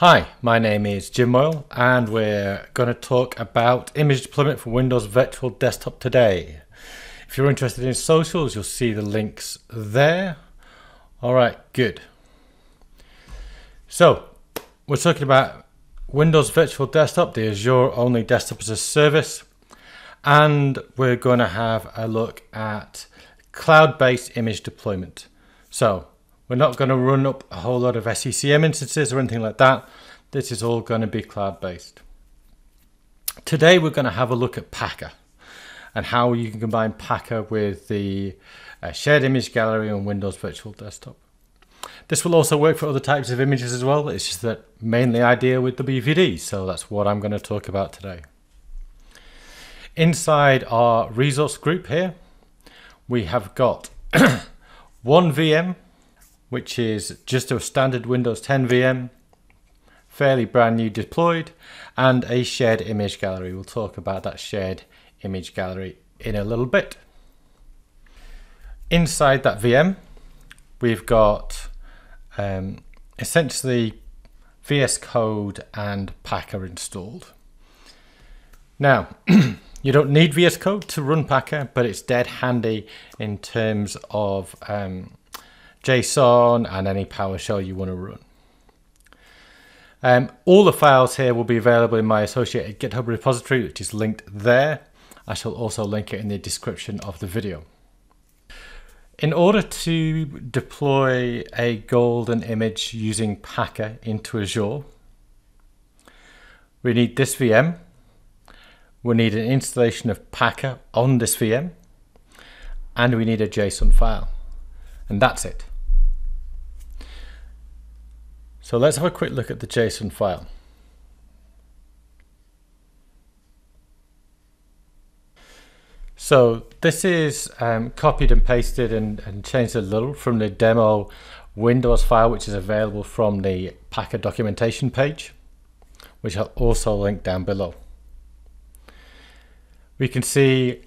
Hi, my name is Jim Moyle and we're going to talk about image deployment for Windows Virtual Desktop today. If you're interested in socials, you'll see the links there. All right, good. So, we're talking about Windows Virtual Desktop, the Azure only desktop as a service, and we're going to have a look at cloud-based image deployment. So, we're not going to run up a whole lot of SCCM instances or anything like that. This is all going to be cloud-based. Today we're going to have a look at Packer and how you can combine Packer with the uh, shared image gallery on Windows Virtual Desktop. This will also work for other types of images as well. It's just that mainly I deal with WVD, so that's what I'm going to talk about today. Inside our resource group here, we have got one VM which is just a standard Windows 10 VM, fairly brand new deployed, and a shared image gallery. We'll talk about that shared image gallery in a little bit. Inside that VM, we've got um, essentially VS Code and Packer installed. Now, you don't need VS Code to run Packer, but it's dead handy in terms of um, JSON and any PowerShell you want to run. Um, all the files here will be available in my associated GitHub repository, which is linked there. I shall also link it in the description of the video. In order to deploy a golden image using Packer into Azure, we need this VM. We need an installation of Packer on this VM, and we need a JSON file. And that's it. So let's have a quick look at the JSON file. So this is um, copied and pasted and, and, changed a little from the demo Windows file, which is available from the Packer documentation page, which I'll also link down below. We can see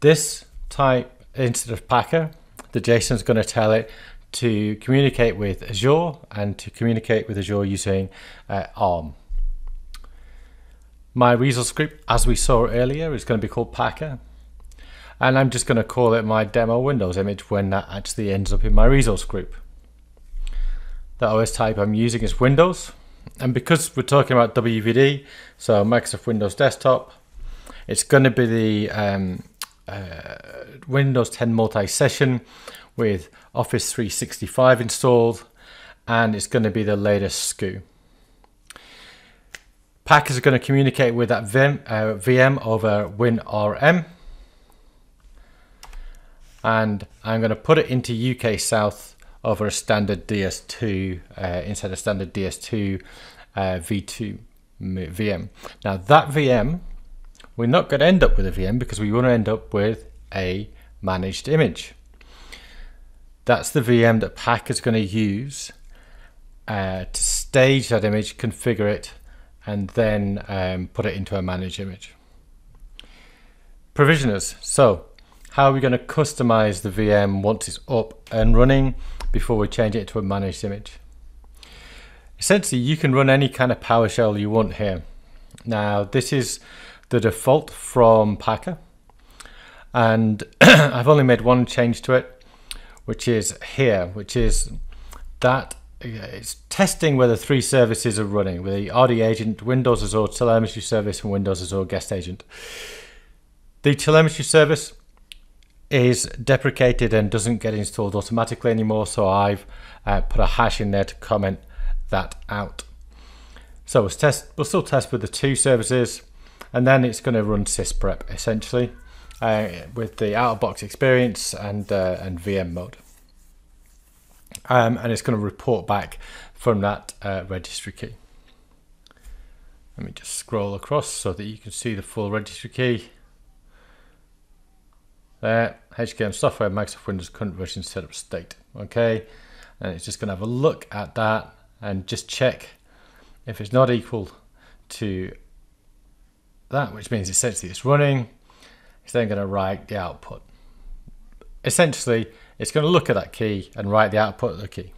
this type instead of Packer, the JSON is going to tell it to communicate with Azure and to communicate with Azure using uh, ARM. My resource group, as we saw earlier, is going to be called Packer. And I'm just going to call it my demo Windows image when that actually ends up in my resource group. The OS type I'm using is Windows. And because we're talking about WVD, so Microsoft Windows Desktop, it's going to be the um, uh, Windows 10 multi-session with Office 365 installed and it's going to be the latest SKU. Packers are going to communicate with that VM, uh, VM over WinRM and I'm going to put it into UK South over a standard DS2 uh, instead of standard DS2 uh, V2 VM. Now that VM, we're not going to end up with a VM because we want to end up with a managed image. That's the VM that Pack is going to use uh, to stage that image, configure it, and then um, put it into a managed image. Provisioners. So how are we going to customize the VM once it's up and running before we change it to a managed image? Essentially, you can run any kind of PowerShell you want here. Now, this is the default from Packer. And I've only made one change to it which is here, which is that it's testing whether three services are running with the RD agent, Windows Azure telemetry service, and Windows Azure guest agent. The telemetry service is deprecated and doesn't get installed automatically anymore, so I've uh, put a hash in there to comment that out. So we'll, test, we'll still test with the two services, and then it's going to run sysprep essentially uh, with the out-of-box experience and uh, and VM mode. Um, and it's going to report back from that uh, registry key. Let me just scroll across so that you can see the full registry key. There, HKM software, Microsoft Windows current version setup state. Okay, and it's just going to have a look at that and just check if it's not equal to that, which means essentially it's running it's then going to write the output. Essentially, it's going to look at that key and write the output of the key.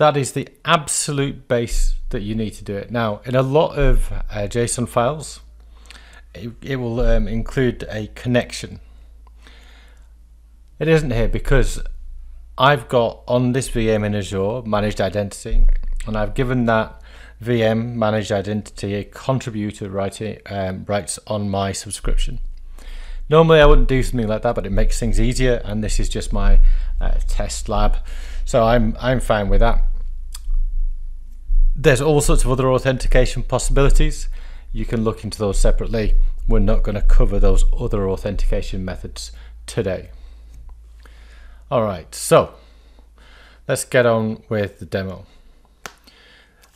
that is the absolute base that you need to do it. Now, in a lot of uh, JSON files, it, it will um, include a connection. It isn't here because I've got on this VM in Azure managed identity, and I've given that VM managed identity contributor writing, um, rights on my subscription. Normally I wouldn't do something like that, but it makes things easier, and this is just my uh, test lab, so I'm I'm fine with that. There's all sorts of other authentication possibilities. You can look into those separately. We're not going to cover those other authentication methods today. All right, so let's get on with the demo.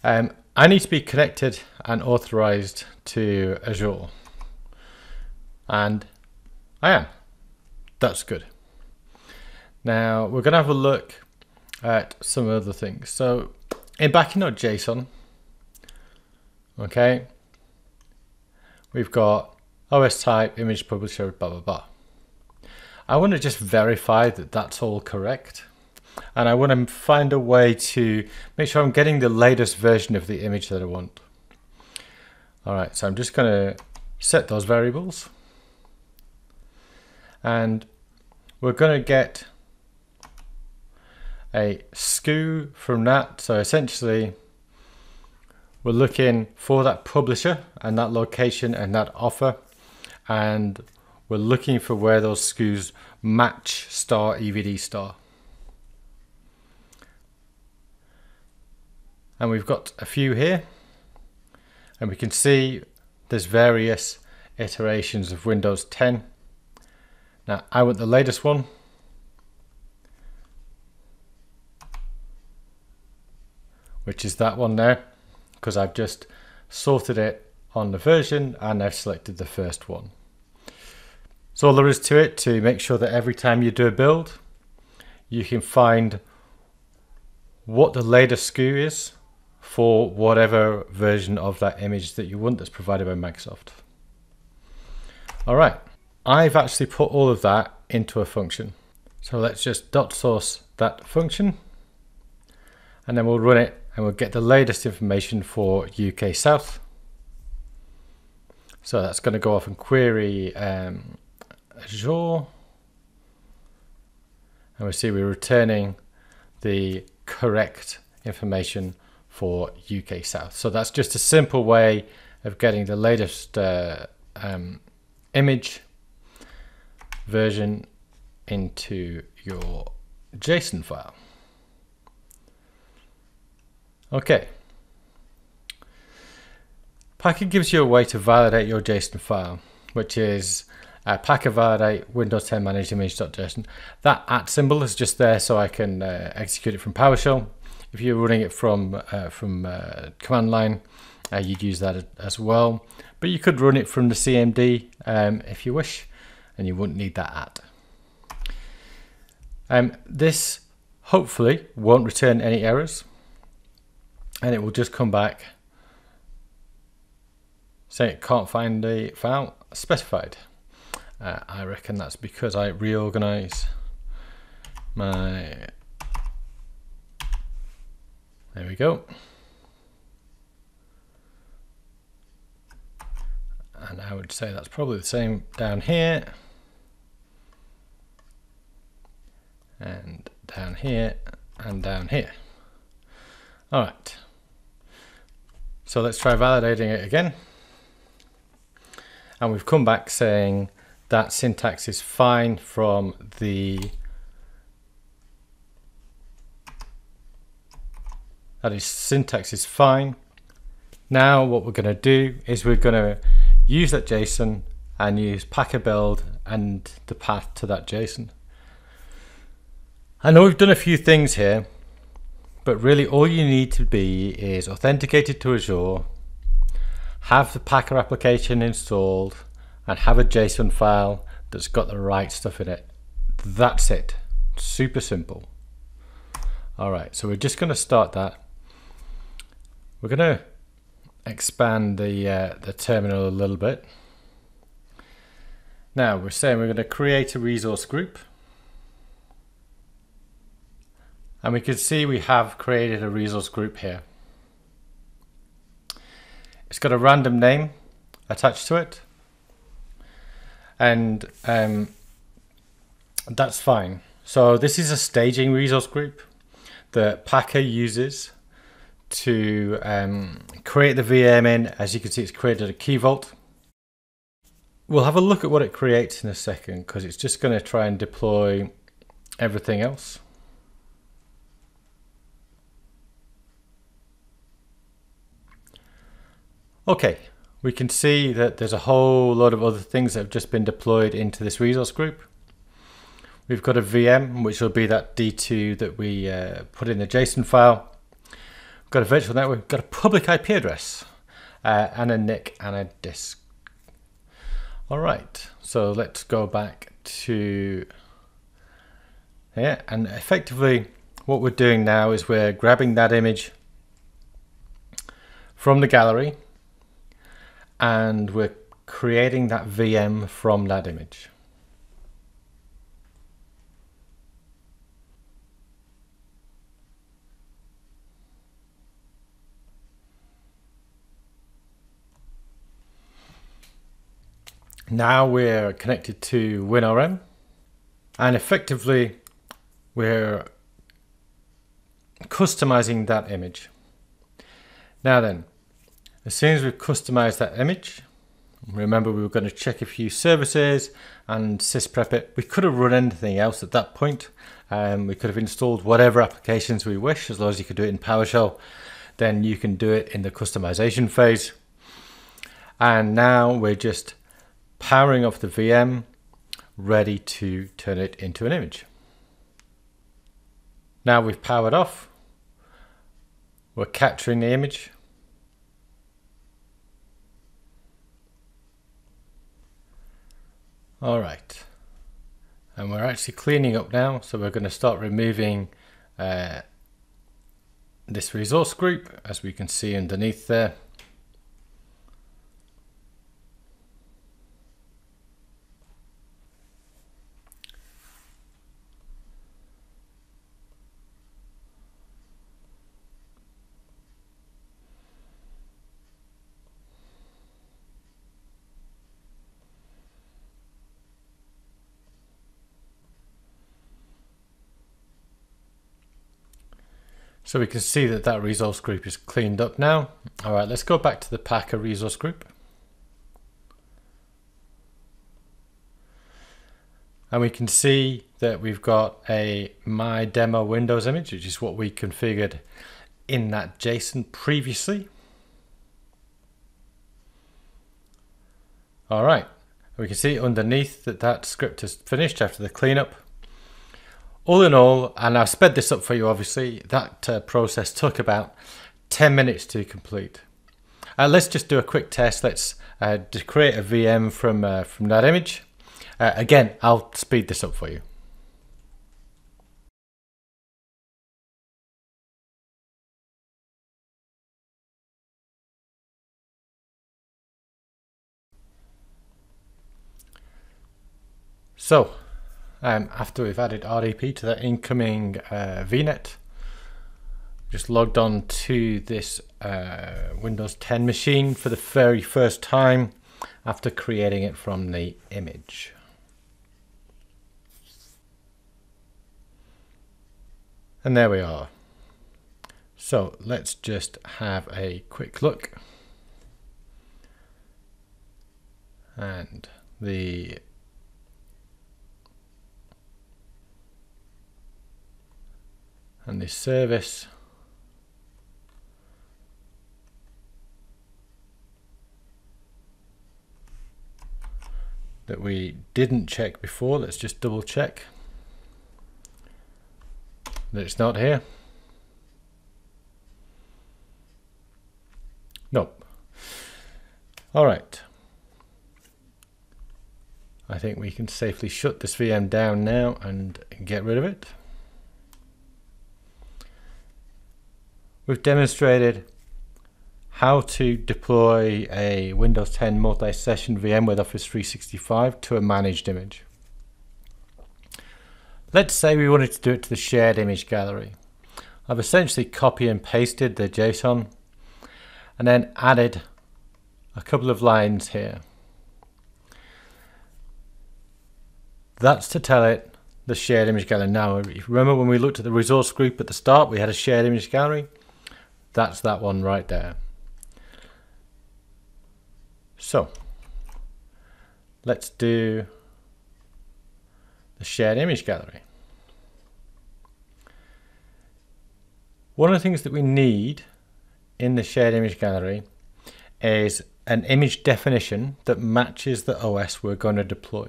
Um, I need to be connected and authorized to Azure. And I am. That's good. Now we're going to have a look at some other things. So in backing.json, okay, we've got OS type, image publisher, blah, blah, blah. I want to just verify that that's all correct. And I want to find a way to make sure I'm getting the latest version of the image that I want. All right, so I'm just going to set those variables. And we're going to get a SKU from that. So essentially, we're looking for that publisher and that location and that offer. And we're looking for where those SKUs match star EVD star. And we've got a few here. And we can see there's various iterations of Windows 10. Now I want the latest one which is that one there because I've just sorted it on the version and I've selected the first one. So all there is to it to make sure that every time you do a build you can find what the latest SKU is for whatever version of that image that you want that's provided by Microsoft. All right, I've actually put all of that into a function. So let's just dot source that function and then we'll run it and we'll get the latest information for UK South. So that's going to go off and query um, Azure. And we see we're returning the correct information for UK South. So that's just a simple way of getting the latest uh, um, image version into your JSON file. Okay. Packer gives you a way to validate your JSON file, which is uh, Packer validate Windows 10 managed image.json. That at symbol is just there so I can uh, execute it from PowerShell. If you're running it from uh, from uh, command line, uh, you'd use that as well. But you could run it from the CMD um, if you wish, and you wouldn't need that at. Um, this hopefully won't return any errors and it will just come back saying it can't find the file specified. Uh, I reckon that's because I reorganize my there we go. And I would say that's probably the same down here. And down here and down here. All right. So let's try validating it again. And we've come back saying that syntax is fine from the that is syntax is fine. Now what we're going to do is we're going to use that JSON and use packer build and the path to that JSON. I know we've done a few things here, but really all you need to be is authenticated to Azure, have the Packer application installed, and have a JSON file that's got the right stuff in it. That's it. Super simple. All right, so we're just going to start that. We're going to expand the, uh, the terminal a little bit. Now we're saying we're going to create a resource group And we can see we have created a resource group here. It's got a random name attached to it. And um, that's fine. So this is a staging resource group that Packer uses to um, create the VM in. As you can see, it's created a key vault. We'll have a look at what it creates in a second because it's just going to try and deploy everything else. Okay, we can see that there's a whole lot of other things that have just been deployed into this resource group. We've got a VM, which will be that D2 that we uh, put in the JSON file. Got a virtual network, got a public IP address, uh, and a NIC and a disk. All right, so let's go back to here, and effectively what we're doing now is we're grabbing that image from the gallery and we're creating that VM from that image. Now we're connected to WinRM and effectively we're customizing that image. Now then, as soon as we've customized that image, remember we were going to check a few services and sysprep it. We could have run anything else at that point. Um, we could have installed whatever applications we wish, as long as you could do it in PowerShell. Then you can do it in the customization phase. And now we're just powering off the VM, ready to turn it into an image. Now we've powered off, we're capturing the image, All right. And we're actually cleaning up now, so we're going to start removing uh, this resource group, as we can see underneath there. So we can see that that resource group is cleaned up now. All right, let's go back to the Packer resource group. And we can see that we've got a my demo Windows image, which is what we configured in that JSON previously. All right, we can see underneath that that script is finished after the cleanup all in all, and I've sped this up for you obviously, that uh, process took about 10 minutes to complete. Uh, let's just do a quick test. Let's uh, create a VM from, uh, from that image. Uh, again, I'll speed this up for you. So um, after we've added RDP to that incoming uh, VNet. Just logged on to this uh, Windows 10 machine for the very first time after creating it from the image. And there we are. So let's just have a quick look. And the this service. That we didn't check before let's just double check that it's not here. Nope. All right. I think we can safely shut this VM down now and get rid of it We've demonstrated how to deploy a Windows 10 multi-session VM with Office 365 to a managed image. Let's say we wanted to do it to the shared image gallery. I've essentially copy and pasted the JSON and then added a couple of lines here. That's to tell it the shared image gallery. Now, remember when we looked at the resource group at the start, we had a shared image gallery. That's that one right there. So, let's do the shared image gallery. One of the things that we need in the shared image gallery is an image definition that matches the OS we're going to deploy.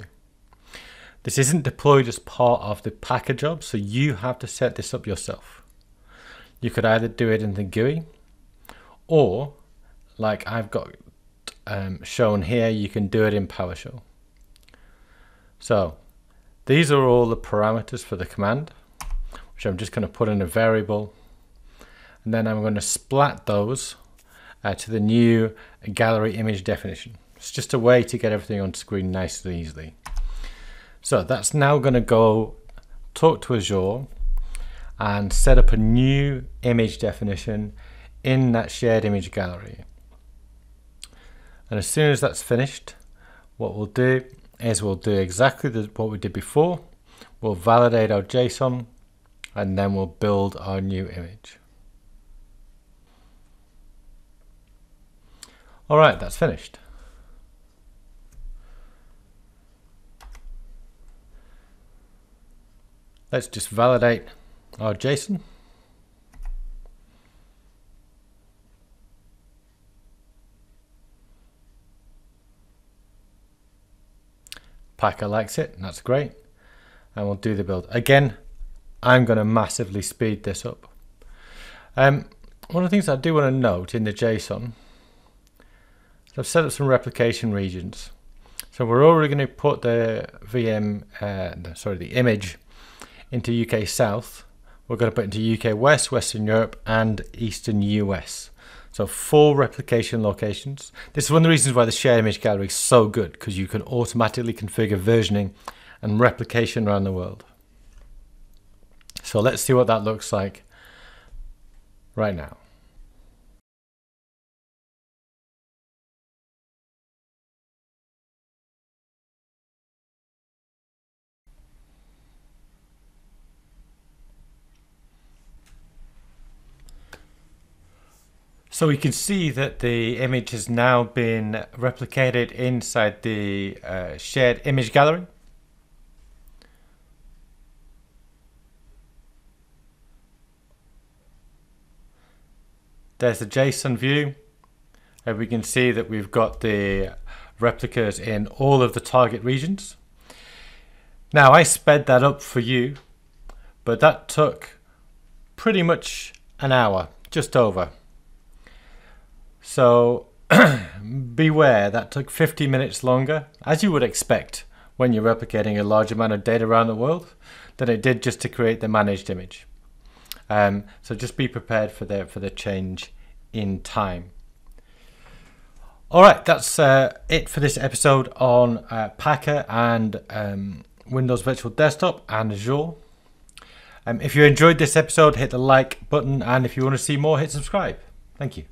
This isn't deployed as part of the Packer job, so you have to set this up yourself. You could either do it in the GUI, or like I've got um, shown here, you can do it in PowerShell. So these are all the parameters for the command, which I'm just going to put in a variable. And then I'm going to splat those uh, to the new gallery image definition. It's just a way to get everything on screen nice and easily. So that's now going to go talk to Azure and set up a new image definition in that shared image gallery. And as soon as that's finished, what we'll do is we'll do exactly the, what we did before. We'll validate our JSON and then we'll build our new image. All right, that's finished. Let's just validate our JSON? Packer likes it, that's great. And we'll do the build. Again, I'm going to massively speed this up. Um, one of the things I do want to note in the JSON, I've set up some replication regions. So we're already going to put the VM, uh, sorry, the image into UK South. We're going to put into UK West, Western Europe, and Eastern US. So four replication locations. This is one of the reasons why the Share image gallery is so good, because you can automatically configure versioning and replication around the world. So let's see what that looks like right now. So we can see that the image has now been replicated inside the uh, shared image gallery. There's the JSON view. And we can see that we've got the replicas in all of the target regions. Now I sped that up for you, but that took pretty much an hour, just over. So beware, that took 50 minutes longer, as you would expect when you're replicating a large amount of data around the world, than it did just to create the managed image. Um, so just be prepared for the, for the change in time. All right, that's uh, it for this episode on uh, Packer and um, Windows Virtual Desktop and Azure. Um, if you enjoyed this episode, hit the like button, and if you want to see more, hit subscribe. Thank you.